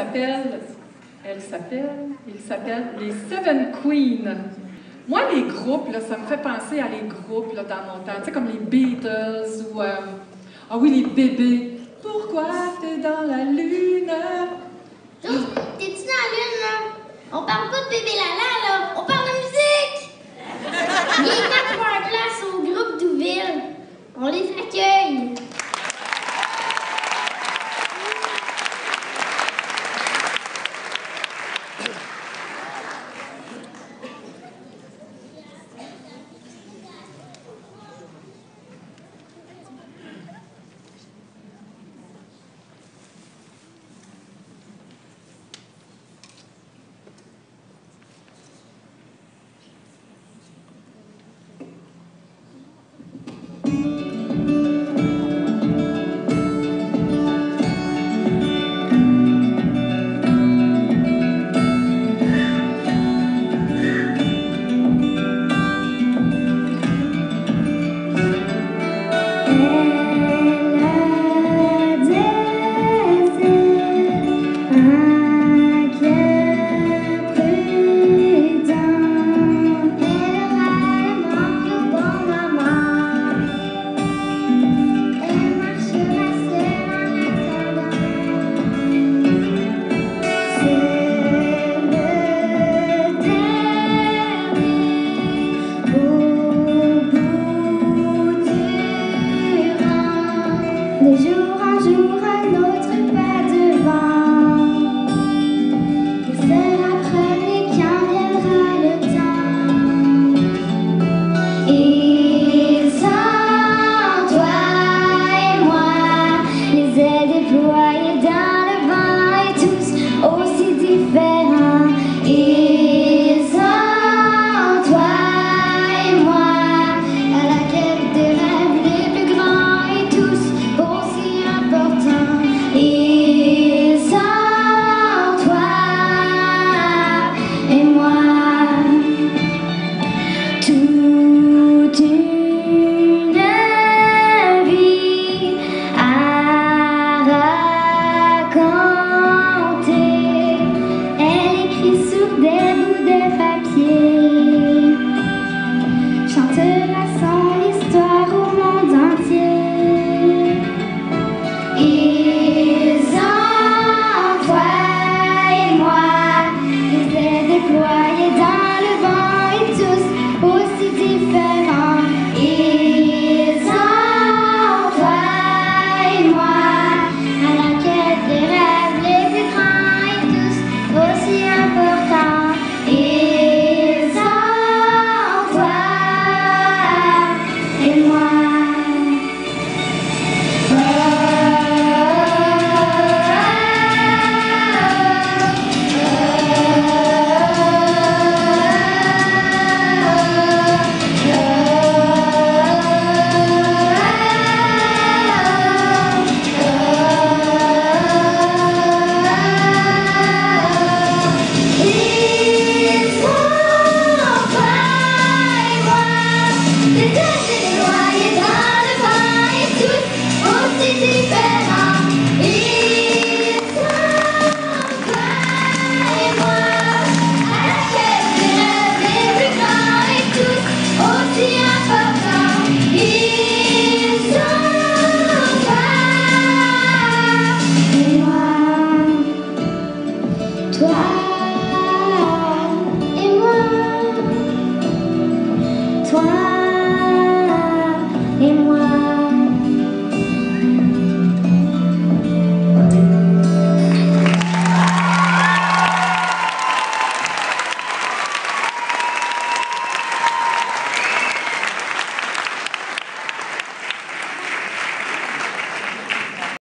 s'appelle, elle s'appelle, il s'appelle les Seven Queens. Moi, les groupes, ça me fait penser à les groupes dans mon temps, tu sais, comme les Beatles ou, euh, ah oui, les bébés. Pourquoi t'es dans la lune? T'es-tu dans la lune, là? On parle pas de bébé Lala, là! On parle de musique! Viens, quatre un classe au groupe Douville. On les accueille!